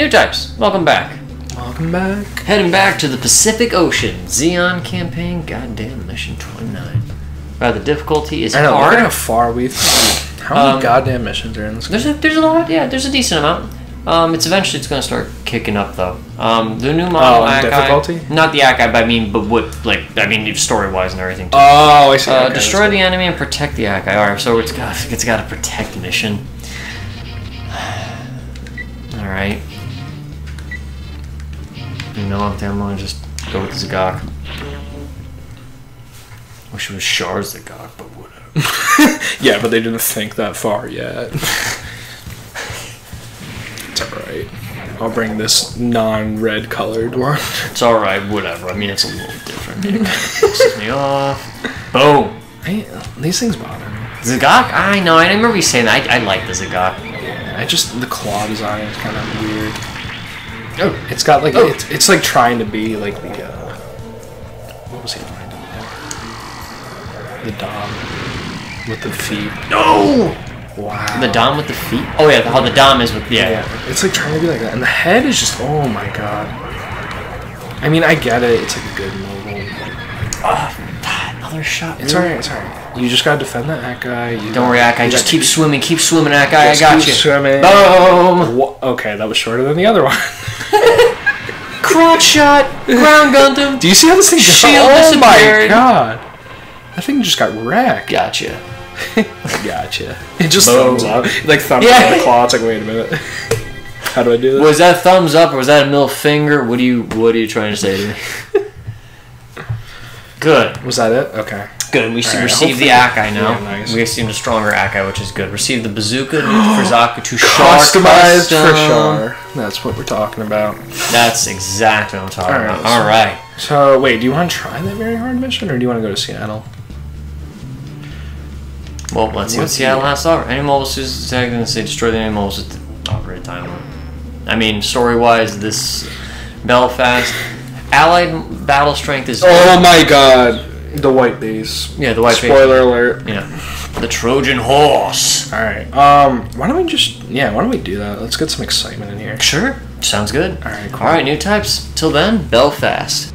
New types, welcome back. Welcome back. Heading back to the Pacific Ocean. Zeon campaign, goddamn mission 29. Wow, the difficulty is I know. Look hard. at how far we've. How many Um, goddamn missions are in this? There's a, there's a lot, yeah, there's a decent amount. Um, it's eventually it's gonna start kicking up though. Um, the new model Oh, Akai, difficulty? not the Akai, but I mean, but what like I mean, story wise and everything. Too. Oh, I see. Uh, Okay, destroy the enemy and protect the Akai. Alright, so it's got it's got a protect mission. Alright. You know, I'm I'm gonna just go with Z'Gok. Wish it was Char Z'Gok, but whatever. yeah, but they didn't think that far yet. it's alright. I'll bring this non-red colored one. It's alright, whatever. I mean, it's a little different. It me off. Boom! Hey, these things bother me. Z'Gok? I know, I remember you saying that. I, I like the Z'Gok. Yeah, I just the claw design is kind of weird. Oh, It's got like Oh. it's it's like trying to be like the uh, what was he trying to be? The Dom with the feet. no! Wow. The Dom with the feet? Oh, yeah, how the Dom is with. Yeah, yeah. It's like trying to be like that, and the head is just oh my god. I mean, I get it. It's like a good mobile. Ah, another shot. It's alright. It's alright. You just gotta defend that guy. You Don't worry, Akai. you Just keep swimming. Keep swimming, Akai. I just got keep you. Swimming. Boom! Wha- Okay, that was shorter than the other one. Crotch shot. Ground gunned him. Do you see how this thing just Shield Oh my disappeared. god! That thing just got wrecked. Gotcha. Gotcha. It just Boom. thumbs up. Like thumbs Yeah. up the claw. It's like, wait a minute. How do I do this? Was that thumbs up or was that a middle finger? What do you What are you trying to say to me? Good. Was that it? Okay. Good. We Alright, receive the hopefully- Akai now. Yeah, nice. We received a stronger Akai, which is good. Receive the bazooka new for Zaku to Char Customized for custom. Char. That's what we're talking about. That's exactly what I'm talking Alright, about. so- All right. So, wait, do you want to try that very hard mission, or do you want to go to Seattle? Well, let's see what Seattle has to offer. Any mobiles is going to say destroy the mobiles at the operated time. I mean, story wise, this Belfast Allied battle strength is Oh my god. The white base. yeah the white. Spoiler alert. Yeah, the Trojan horse. Alright. Um, why don't we just, yeah, why don't we do that? Let's get some excitement in here. Sure, sounds good. Alright, cool. All right, new types. Till then, Belfast.